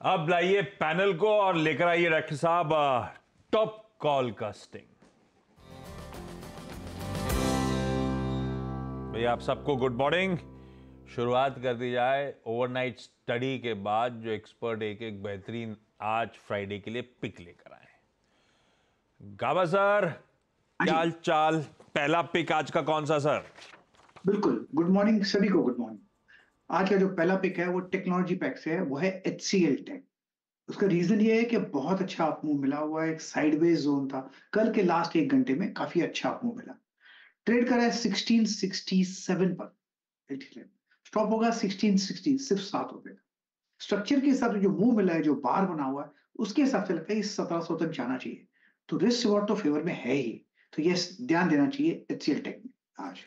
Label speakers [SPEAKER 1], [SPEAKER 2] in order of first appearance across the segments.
[SPEAKER 1] अब लाइए पैनल को और लेकर आइए डॉक्टर साहब टॉप कॉल कास्टिंग। भैया आप सबको गुड मॉर्निंग। शुरुआत कर दी जाए ओवरनाइट स्टडी के बाद जो एक्सपर्ट एक एक बेहतरीन आज फ्राइडे के लिए पिक लेकर आए गाबा सर चाल चाल पहला पिक आज का कौन सा सर?
[SPEAKER 2] बिल्कुल गुड मॉर्निंग सभी को गुड मॉर्निंग। आज का जो पहला पिक है, वो टेक्नोलॉजी पैक से है, वो है एच सी एल टेक उसका रीजन ये है कि बहुत अच्छा अपमूव मिला हुआ एक साइडवेज जोन था। कल के लास्ट एक घंटे में काफ़ी अच्छा अपमूव मिला। ट्रेड करा है 1667 पर स्टॉप होगा 1660 सिर्फ़ सात रुपए का। स्ट्रक्चर के हिसाब से जो मूव मिला है, जो बार बना हुआ है, उसके हिसाब से लगता है सत्रह सौ तक जाना चाहिए। तो रिस्क रिवॉर्ड तो फेवर में है ही। तो ये ध्यान देना चाहिए एच सी एल टेक में आज।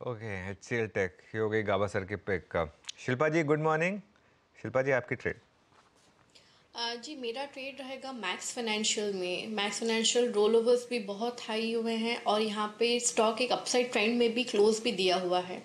[SPEAKER 3] Okay H C L tech ये गई गाबा सर के पेक का शिल्पा जी गुड मॉर्निंग शिल्पा जी आपकी ट्रेड
[SPEAKER 4] जी, मेरा ट्रेड रहेगा मैक्स फाइनेंशियल में। मैक्स फाइनेंशियल रोल ओवर्स भी बहुत हाई हुए हैं और यहाँ पे स्टॉक एक अपसाइड ट्रेंड में भी क्लोज भी दिया हुआ है।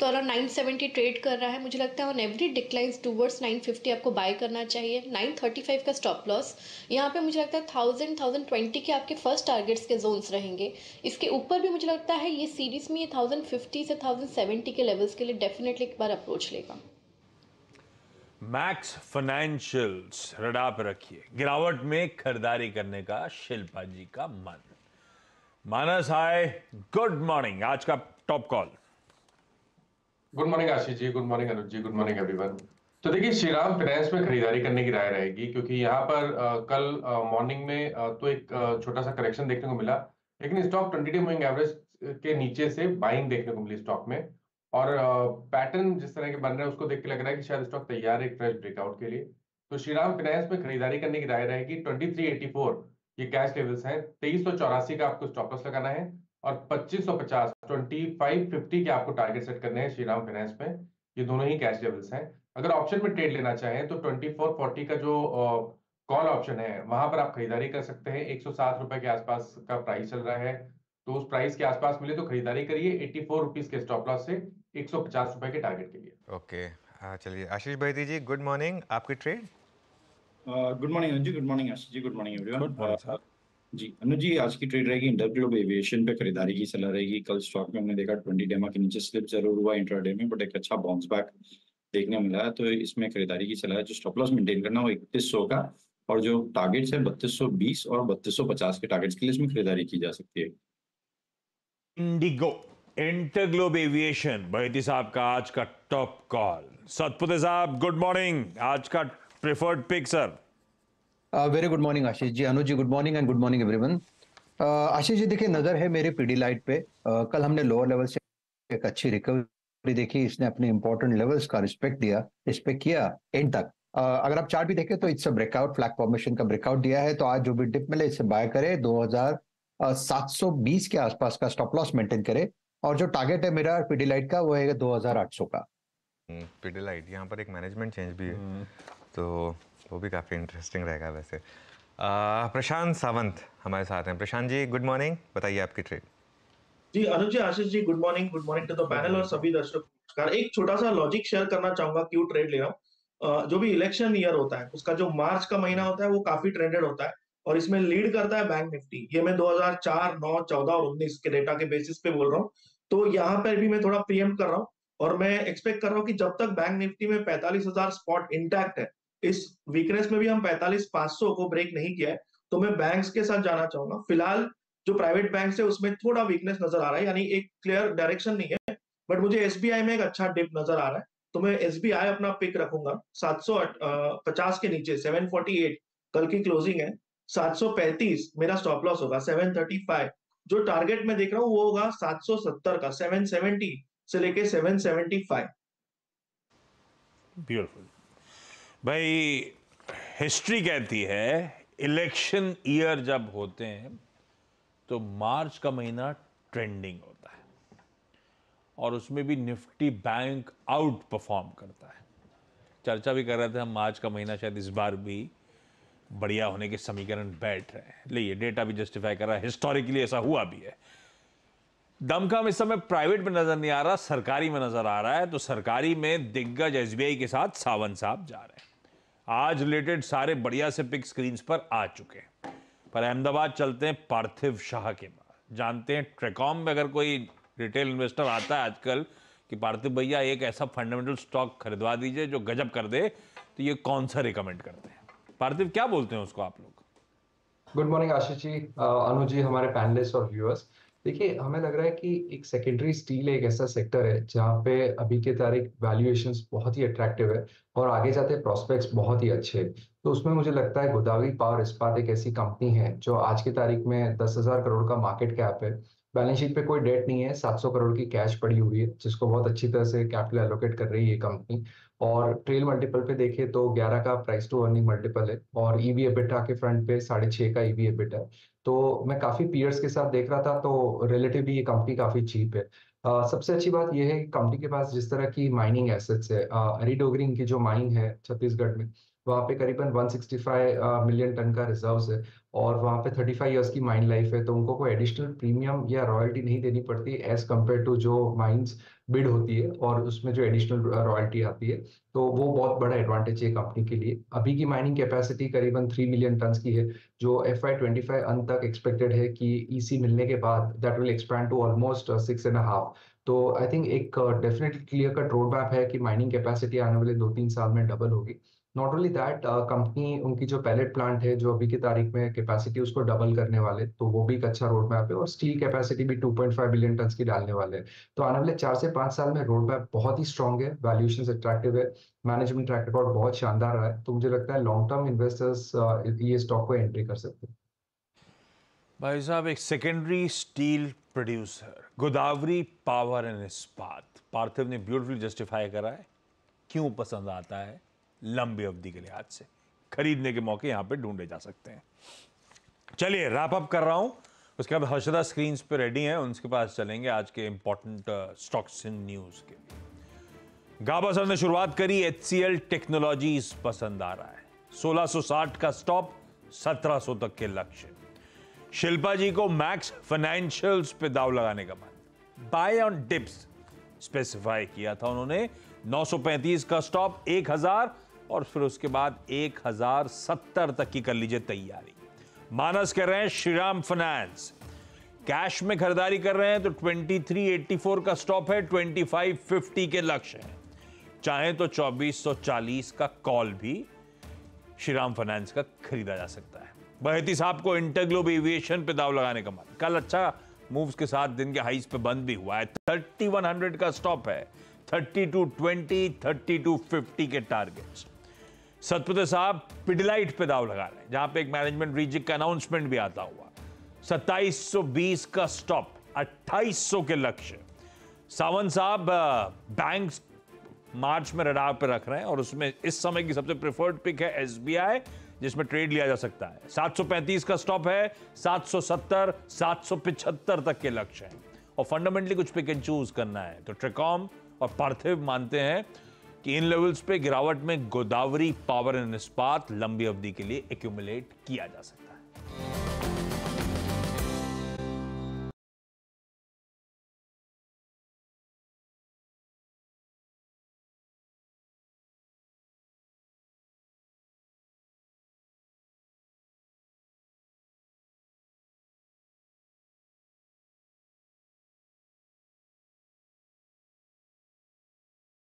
[SPEAKER 4] तो अराउंड 970 ट्रेड कर रहा है। मुझे लगता है ऑन एवरी डिक्लाइंस टूवर्ड्स 950 आपको बाय करना चाहिए। 935 का स्टॉप लॉस यहाँ पे मुझे लगता है थाउज़ेंड थाउज़ेंड ट्वेंटी के आपके फ़र्स्ट टारगेट्स के जोन्स रहेंगे। इसके ऊपर भी मुझे लगता है ये सीरीज़ में ये थाउज़ेंड फिफ्टी से थाउज़ेंड सेवेंटी के लेवल्स के लिए डेफिनेटली एक बार अप्रोच लेगा।
[SPEAKER 1] मैक्स फाइनेंशियल्स रडा पर रखिए। गिरावट में खरीदारी करने का शिल्पा जी का मन। मानस हाय गुड मॉर्निंग आज का top call
[SPEAKER 5] good morning Ashish ji good morning Anuj ji good morning everyone तो देखिए श्रीराम फाइनेंस में खरीदारी करने की राय रहेगी क्योंकि यहाँ पर आ, कल मॉर्निंग में आ, तो एक छोटा सा करेक्शन देखने को मिला लेकिन stock twenty day moving average के नीचे से बाइंग देखने को मिली स्टॉक में। और पैटर्न जिस तरह के बन रहे हैं, उसको देख के लग रहा है कि शायद स्टॉक तैयार है एक फ्रेश ब्रेकआउट के लिए। तो श्रीराम फाइनेंस में खरीदारी करने की राय रहेगी। ट्वेंटी थ्री एटी फोर ये कैश लेवल्स हैं। तेईस सौ चौरासी का आपको स्टॉप लॉस लगाना है और पच्चीस सौ पचास ट्वेंटी फाइव फिफ्टी के आपको टारगेट सेट करने हैं श्रीराम फाइनेंस में। ये दोनों ही कैश लेवल्स हैं। अगर ऑप्शन में ट्रेड लेना चाहें तो ट्वेंटी फोर फोर्टी का जो कॉल ऑप्शन है, वहाँ पर आप खरीदारी कर सकते हैं। एक सौ सात रुपए के आसपास का प्राइस चल रहा है। तो उस प्राइस के आसपास मिले तो खरीदारी करिए। एट्टी फोर रुपीज़ के स्टॉप लॉस से एक सौ पचास रुपए के टारगेट के लिए।
[SPEAKER 3] ओके okay, चलिए आशीष भाई जी गुड मॉर्निंग आपकी trade
[SPEAKER 6] good morning Anuj ji good morning Ashish ji good morning everyone जी अनुज जी आज की ट्रेड रहेगी इंटर ग्लोब एविएशन पे खरीदारी की सलाह रहेगी। कल स्टॉक में हमने देखा ट्वेंटी डेमा के नीचे स्लिप ज़रूर हुआ इंट्राडे में बट एक अच्छा बाउंस बैक देखने मिला है। तो इसमें खरीदारी की सलाह है जो स्टॉप लॉस मेंटेन करना वो इकतीस सौ का और जो टारगेट्स है बत्तीस सौ बीस और बत्तीस सौ पचास के टारगेट्स के लिए इसमें खरीदारी की जा सकती है।
[SPEAKER 1] इंडिगो इंटरग्लोब एविएशन बहती साहब का आज का टॉप कॉल सतपुते साहब गुड मॉर्निंग आज का preferred pick sir
[SPEAKER 7] very good morning Ashish ji. Anuj ji good morning and good morning everyone Ashish ji देखिए नज़र है मेरे पीडी लाइट पे. Uh, कल हमने लोअर लेवल से एक अच्छी रिकवरी देखी. इसने अपने इंपॉर्टेंट लेवल्स का रिस्पेक्ट दिया रिस्पेक्ट किया एंड तक. Uh, अगर आप चार्ट भी देखें तो it's a breakout flag formation का ब्रेकआउट दिया है. तो आज जो भी डिप मिले इसे बाय करे. दो हज़ार सात सौ बीस के आसपास का स्टॉप लॉस मेंटेन करे. और जो टारगेट है मेरा पीडी लाइट का वो है दो हज़ार आठ सौ का।
[SPEAKER 3] पीडी लाइट यहाँ पर एक मैनेजमेंट चेंज भी है। तो वो भी काफ़ी इंटरेस्टिंग रहेगा वैसे। प्रशांत सावंत हमारे साथ हैं। प्रशांत जी गुड मॉर्निंग बताइए आपकी trade
[SPEAKER 8] ji Anuj ji Ashish ji good morning good morning to the panel और सभी दर्शक एक छोटा सा लॉजिक शेयर करना चाहूँगा क्यों ट्रेड ले रहा हूँ। जो भी इलेक्शन ईयर होता है उसका जो मार्च का महीना होता है वो काफ़ी ट्रेंडेड होता है और इसमें लीड करता है बैंक निफ्टी ये मैं 2004, 9, 14 और 19 के डेटा के बेसिस पे बोल रहा हूँ। तो यहाँ पर भी मैं थोड़ा प्रियम कर रहा हूँ और मैं एक्सपेक्ट कर रहा हूँ कि जब तक बैंक निफ्टी में पैंतालीस हज़ार स्पॉट इंटैक्ट है, इस वीकनेस में भी हम पैंतालीस पाँच सौ को ब्रेक नहीं किया है तो मैं बैंक्स के साथ जाना चाहूँगा। फ़िलहाल जो प्राइवेट बैंक है, उसमें थोड़ा वीकनेस नज़र आ रहा है, यानी एक क्लियर डायरेक्शन नहीं है बट मुझे एसबीआई में एक अच्छा डिप नज़र आ रहा है। तो मैं एसबीआई अपना पिक रखूँगा। सात सौ पचास के नीचे सेवन फोर्टी एट कल की क्लोजिंग है 735 मेरा स्टॉप लॉस होगा 735 जो टारगेट में देख रहा हूँ वो होगा 770 का 770 से लेके 775
[SPEAKER 1] ब्यूटीफुल भाई हिस्ट्री कहती है इलेक्शन ईयर जब होते हैं तो मार्च का महीना ट्रेंडिंग होता है। और उसमें भी निफ्टी बैंक आउट परफॉर्म करता है। चर्चा भी कर रहे थे हम, मार्च का महीना शायद इस बार भी बढ़िया होने के समीकरण बैठ रहे हैं। ले डेटा भी जस्टिफाई कर रहा है। हिस्टोरिकली ऐसा हुआ भी है। दमखम इस समय प्राइवेट में नज़र नहीं आ रहा, सरकारी में नज़र आ रहा है तो सरकारी में दिग्गज एसबीआई के साथ सावन साहब जा रहे हैं। आज रिलेटेड सारे बढ़िया से पिक स्क्रीन पर आ चुके हैं। पर अहमदाबाद चलते हैं पार्थिव शाह के बाद जानते हैं ट्रेकॉम में अगर कोई रिटेल इन्वेस्टर आता है आजकल कि पार्थिव भैया एक ऐसा फंडामेंटल स्टॉक खरीदवा दीजिए जो गजब कर दे तो ये कौन सा रिकमेंड करते हैं? पार्थिव, क्या बोलते हैं उसको आप लोग?
[SPEAKER 9] गुड मॉर्निंग आशीष जी। अनु जी, हमारे पैनलिस्ट और व्यूअर्स देखिए, हमें लग रहा है कि एक सेकेंडरी स्टील एक ऐसा सेक्टर है, जहाँ पे अभी के तारीख वैल्यूएशन बहुत ही अट्रैक्टिव है और आगे जाते प्रोस्पेक्ट्स बहुत ही अच्छे हैं। तो उसमें मुझे लगता है गोदावरी पावर इस्पात एक ऐसी कंपनी है, जो आज की तारीख में दस हज़ार करोड़ का मार्केट कैप है। बैलेंस शीट पे कोई डेट नहीं है 700 करोड़ की कैश पड़ी हुई है, जिसको बहुत अच्छी तरह से कैपिटल एलोकेट कर रही है ये कंपनी और ट्रेल मल्टीपल पे देखे तो 11 का प्राइस टू अर्निंग मल्टीपल है और ईवी e एबिटा के फ्रंट पे साढ़े छह का ईवी e एबिटा है। तो मैं काफ़ी पीयर्स के साथ देख रहा था तो रिलेटिवली ये कंपनी काफ़ी चीप है। Uh, सबसे अच्छी बात यह है कंपनी के पास जिस तरह की माइनिंग एसेट्स है अरीडोगरिंग की जो माइनिंग है छत्तीसगढ़ में वहाँ पे करीबन 165 मिलियन टन का रिजर्व्स है और वहाँ पे 35 इयर्स की माइन लाइफ है तो उनको कोई एडिशनल प्रीमियम या रॉयल्टी नहीं देनी पड़ती एज कंपेयर टू जो माइंस बिड होती है और उसमें जो एडिशनल रॉयल्टी आती है तो वो बहुत बड़ा एडवांटेज है कंपनी के लिए। अभी की माइनिंग कैपेसिटी करीबन थ्री मिलियन टन की है, जो एफ़ आई ट्वेंटी फाइव अंत तक एक्सपेक्टेड है कि ईसी e मिलने के बाद that will expand to almost six and half तो आई थिंक एक definitely clear cut road map है कि माइनिंग कैपेसिटी आने वाले दो तीन साल में डबल होगी। नॉट ओनली दैट कंपनी उनकी जो पैलेट प्लांट है, जो अभी की तारीख में कैपेसिटी उसको डबल करने वाले तो वो भी एक अच्छा रोड मैप है और स्टील कैपेसिटी भी 2.5 बिलियन टन की डालने वाले हैं। तो आने वाले चार से पाँच साल में रोड मैप बहुत ही स्ट्रॉन्ग है वैल्यूएशन अट्रैक्टिव है मैनेजमेंट ट्रैक रिकॉर्ड बहुत शानदार रहा है तो मुझे लगता है लॉन्ग टर्म इन्वेस्टर्स ये स्टॉक को एंट्री कर सकते हैं।
[SPEAKER 1] भाई साहब, एक secondary steel producer Godavari power and Ispat Parthiv ने ब्यूटीफुली जस्टिफाई करा है, क्यों पसंद आता है? लंबी अवधि के लिहाज से। खरीदने के मौके यहाँ पे ढूंढे जा सकते हैं। चलिए रैप अप कर रहा हूँ। उसके बाद हर्षदा स्क्रीन पे रेडी हैं, उनके पास चलेंगे आज के इंपॉर्टेंट स्टॉक्स इन न्यूज़ के। गाबा सर ने शुरुआत करी एच टेक्नोलॉजीज़ पसंद आ रहा है। 1660 का स्टॉप 1700 तक के लक्ष्य। शिल्पा जी को मैक्स फाइनेंशियल्स पे दाव लगाने का मन। बाय ऑन डिप्स स्पेसिफाई किया था उन्होंने। 935 का स्टॉप 1000 और फिर उसके बाद 1070 तक की कर लीजिए तैयारी। मानस कर रहे हैं, श्रीराम फाइनेंस कैश में खरीदारी कर रहे हैं तो 2384 का स्टॉप है 2550 के लक्ष्य है। चाहे तो 2440 का कॉल भी श्रीराम फाइनेंस का खरीदा जा सकता है। बहती साहब को इंटरग्लोब एविएशन पे दाव लगाने का मन। कल अच्छा मूव्स के साथ दिन के हाइस पे बंद भी हुआ है। 3100 का स्टॉप है 30 टू 20 30 टू 50 के टारगेट्स सतपते साहब पिडलाइट पे दाव लगा रहे हैं, जहाँ पे एक मैनेजमेंट रीजिक का अनाउंसमेंट भी आता हुआ। 2720 का स्टॉप 2800 के लक्ष्य। सावंत साहब बैंक मार्च में रडार पे रख रहे हैं और उसमें इस समय की सबसे प्रिफर्ड पिक है एसबीआई जिसमें ट्रेड लिया जा सकता है। 735 का स्टॉप है 770 775 तक के लक्ष्य है। और फंडामेंटली कुछ पिक एंड चूज़ करना है। तो ट्रिकॉम और पार्थिव मानते हैं कि इन लेवल्स पे गिरावट में गोदावरी पावर एंड इस्पात लंबी अवधि के लिए एक्यूमुलेट किया जा सकता है।